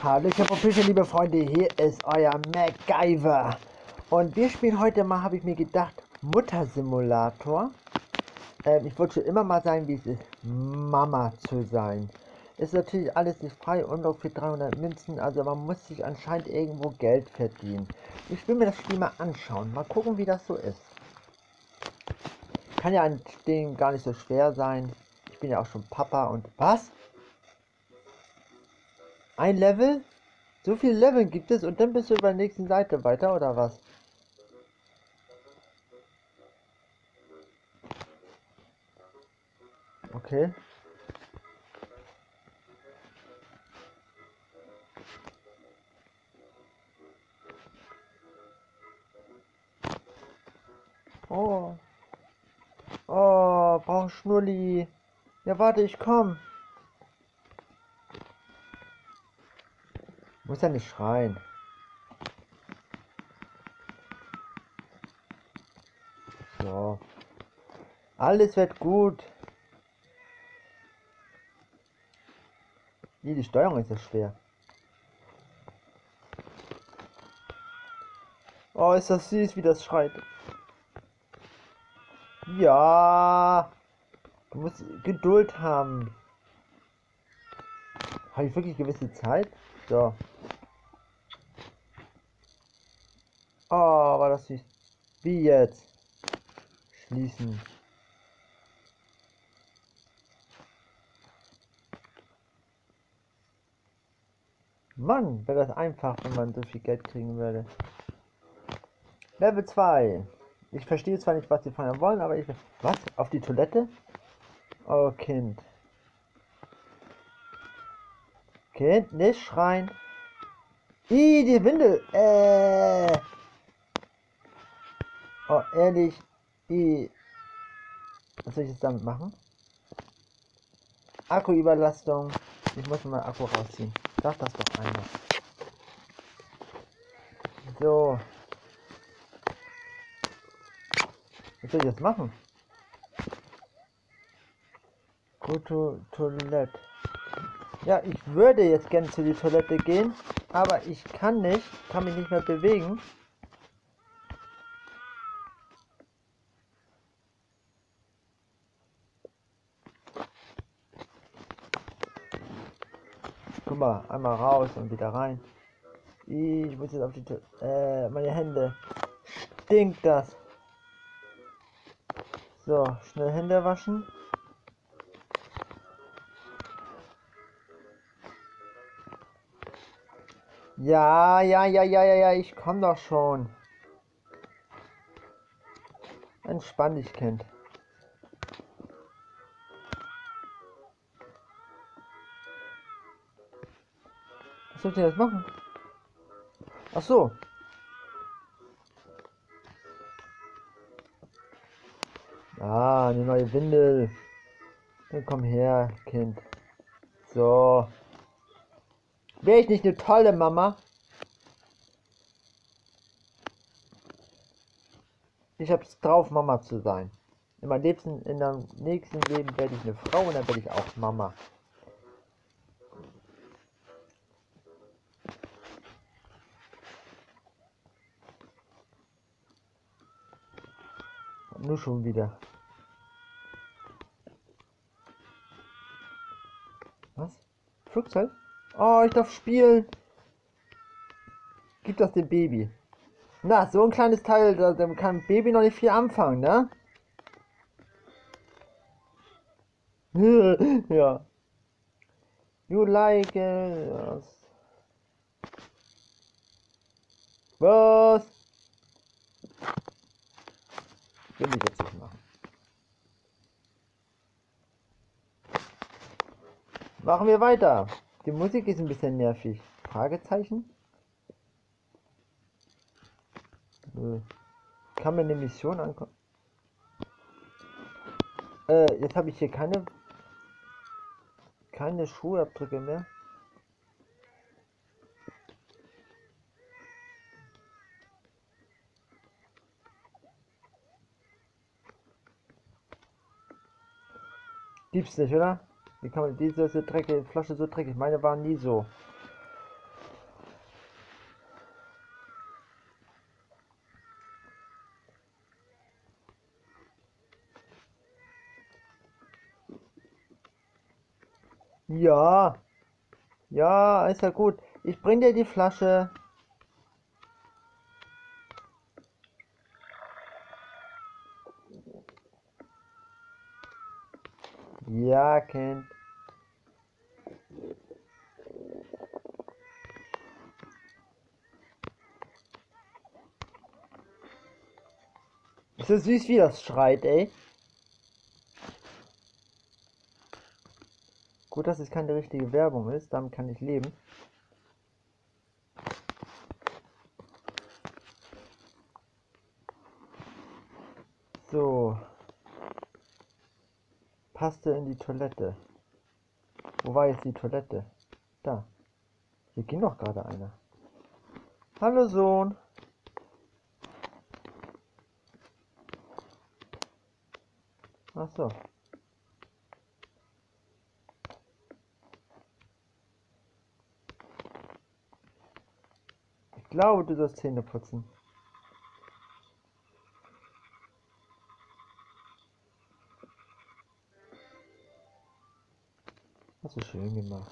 Hallo, ich habe liebe Freunde, hier ist euer MacGyver. Und wir spielen heute mal, habe ich mir gedacht, Muttersimulator. Ähm, ich wollte schon immer mal sagen, wie es ist, Mama zu sein. Ist natürlich alles nicht frei, Unlock für 300 Münzen, also man muss sich anscheinend irgendwo Geld verdienen. Ich will mir das Spiel mal anschauen, mal gucken, wie das so ist. Kann ja ein Ding gar nicht so schwer sein. Ich bin ja auch schon Papa und... Was? Ein Level? So viel Level gibt es und dann bist du über der nächsten Seite weiter oder was? Okay. Oh. Oh, brauch Schnulli. Ja, warte, ich komm. Muss ja nicht schreien. So. Alles wird gut. Nee, die Steuerung ist ja schwer. Oh, ist das süß, wie das schreit. Ja. Du musst Geduld haben. Habe ich wirklich gewisse Zeit? So. Oh, war das süß. Wie jetzt? Schließen. Mann, wäre das einfach, wenn man so viel Geld kriegen würde. Level 2. Ich verstehe zwar nicht, was von mir wollen, aber ich... Was? Auf die Toilette? Oh, Kind. Kind, nicht schreien. Ih, die Windel. Äh. Oh, ehrlich. Ih. Was soll ich jetzt damit machen? Akkuüberlastung. Ich muss mal Akku rausziehen. Sag das doch einmal. So. Was soll ich jetzt machen? Go to Toilette. Ja, ich würde jetzt gerne zu die Toilette gehen, aber ich kann nicht, kann mich nicht mehr bewegen. Guck mal, einmal raus und wieder rein. Ich muss jetzt auf die. Äh, meine Hände. Stinkt das. So, schnell Hände waschen. Ja, ja, ja, ja, ja, ja, ich komm doch schon. Entspann dich, Kind. Was soll ich denn jetzt machen? Ach so. Ah, eine neue Windel. Dann komm her, Kind. So. Wäre ich nicht eine tolle Mama? Ich hab's drauf, Mama zu sein. In meinem nächsten, in dem nächsten Leben werde ich eine Frau und dann werde ich auch Mama. Nur schon wieder. Was? Flugzeug? Oh, ich darf spielen. Gib das dem Baby. Na, so ein kleines Teil, da, kann Baby noch nicht viel anfangen, ne? ja. You like it. Was? Will ich jetzt nicht machen. Machen wir weiter. Die Musik ist ein bisschen nervig. Fragezeichen? Kann man eine Mission ankommen? Äh, jetzt habe ich hier keine keine Schuhabdrücke mehr. Gibt's nicht, oder? Wie kann man diese so dreckige Flasche so dreckig? Meine waren nie so. Ja. Ja, ist ja gut. Ich bring dir die Flasche. Ja, Kind. Ist süß, wie das schreit, ey? Gut, dass es keine richtige Werbung ist, damit kann ich leben. So. Passte in die Toilette. Wo war jetzt die Toilette? Da. Hier ging doch gerade einer. Hallo Sohn. Ach so. Ich glaube, du sollst Zähne putzen. Hast du schön gemacht.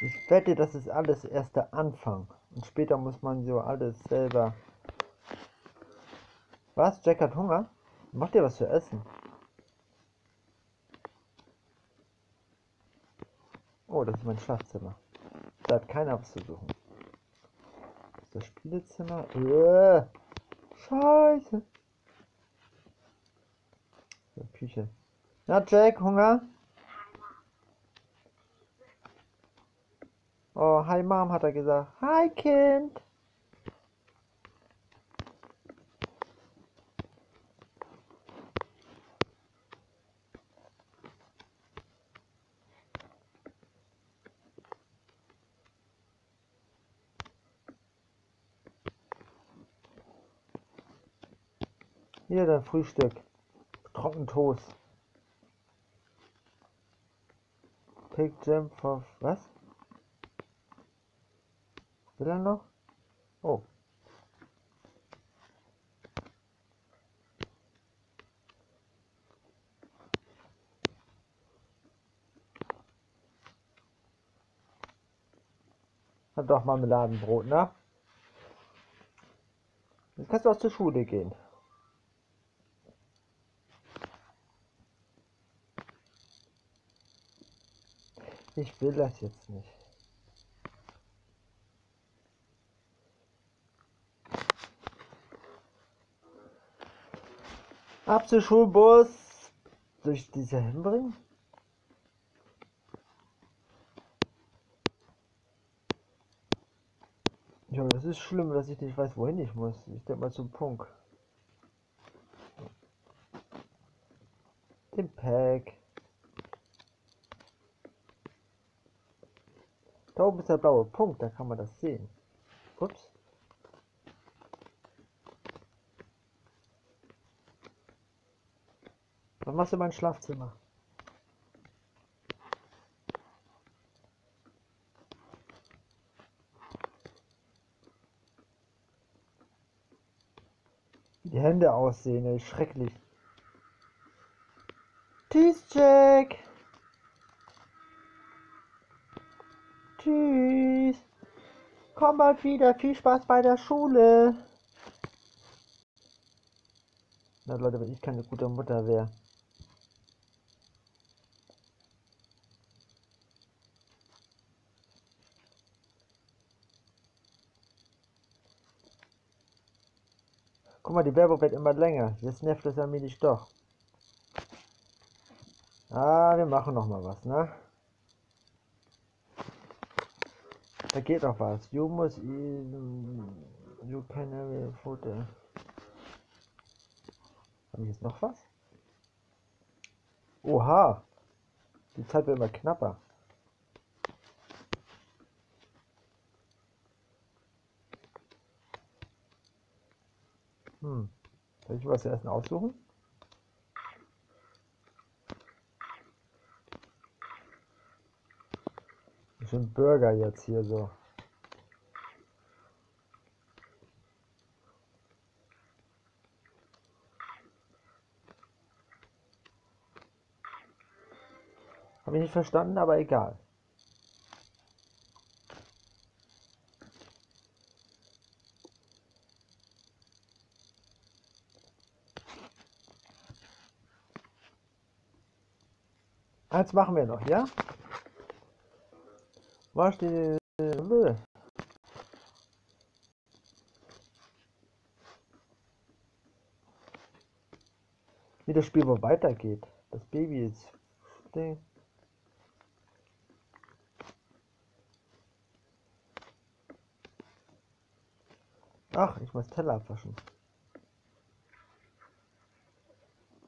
Ich wette, das ist alles erst der Anfang. Und später muss man so alles selber. Was? Jack hat Hunger? Mach dir was zu essen. Oh, das ist mein Schlafzimmer. Da hat keiner was zu suchen. Das Spielezimmer. Äh, Scheiße. Küche. Na, Jack, Hunger? Oh, hi Mom, hat er gesagt. Hi Kind. Hier dein Frühstück. Trocken Toast. Pig Jam for was? Will er noch? Oh. Hat doch Marmeladenbrot, ne? Jetzt kannst du auch zur Schule gehen. Ich will das jetzt nicht. Ab zum Schulbus. Ich diese hinbringen? Ja, das ist schlimm, dass ich nicht weiß, wohin ich muss. Ich denke mal zum Punkt. Den Pack. Da oben ist der blaue Punkt, da kann man das sehen. Ups. Was machst du in meinem Schlafzimmer? Wie die Hände aussehen, ey, schrecklich. Tschüss, Jack. Tschüss. Komm bald wieder. Viel Spaß bei der Schule. Na Leute, wenn ich keine gute Mutter wäre. Guck mal, die Werbung wird immer länger. Jetzt nervt das ja mich doch. Ah, wir machen noch mal was, ne? Da geht noch was. You must You can have a photo. Habe ich jetzt noch was? Oha! Die Zeit wird immer knapper. Hm. Soll ich was zu essen aussuchen? den Burger jetzt hier so. Habe ich nicht verstanden, aber egal. Eins machen wir noch, ja? Was steht. Wie das Spiel wohl weitergeht. Das Baby ist. Ach, ich muss Teller abwaschen.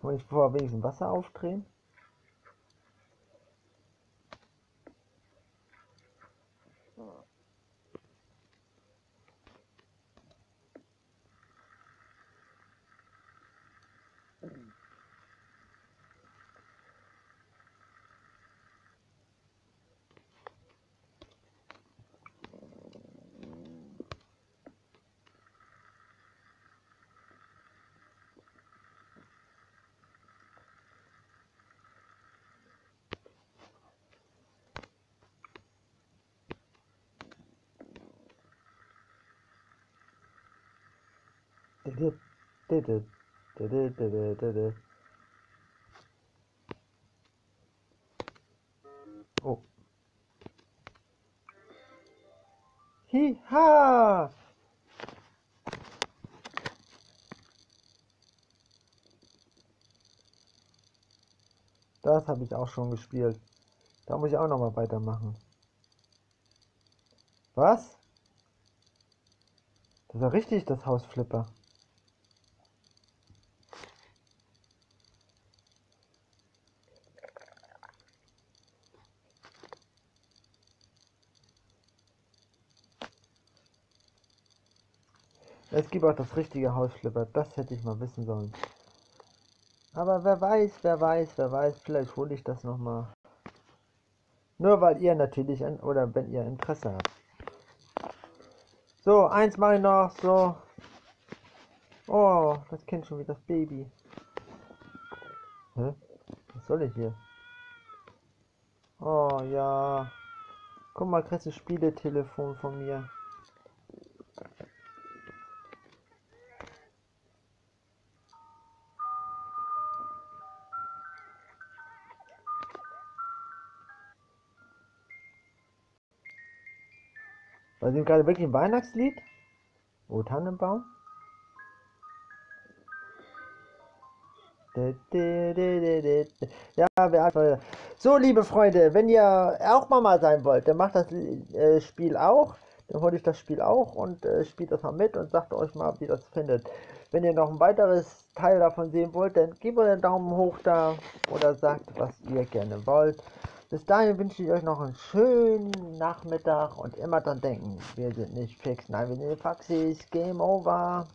Wollte ich vorher wenigstens Wasser aufdrehen? Oh. Hiha! Das habe ich auch schon gespielt. Da muss ich auch noch mal weitermachen. Was? Das war richtig das Hausflipper. Es gibt auch das richtige Hausflipper, das hätte ich mal wissen sollen. Aber wer weiß, wer weiß, wer weiß, vielleicht hole ich das nochmal. Nur weil ihr natürlich, oder wenn ihr Interesse habt. So, eins mache ich noch, so. Oh, das kennt schon wie das Baby. Hä? Was soll ich hier? Oh, ja. Guck mal, kriegst du Spieletelefon von mir. War sind gerade wirklich ein Weihnachtslied? O Tannenbaum? Ja, wer hat So, liebe Freunde, wenn ihr auch Mama sein wollt, dann macht das äh, Spiel auch. Dann holt ich das Spiel auch und äh, spielt das mal mit und sagt euch mal, wie das findet. Wenn ihr noch ein weiteres Teil davon sehen wollt, dann gebt einen Daumen hoch da oder sagt, was ihr gerne wollt. Bis dahin wünsche ich euch noch einen schönen Nachmittag und immer dran denken, wir sind nicht fix, nein, wir sind Faxis, Game Over.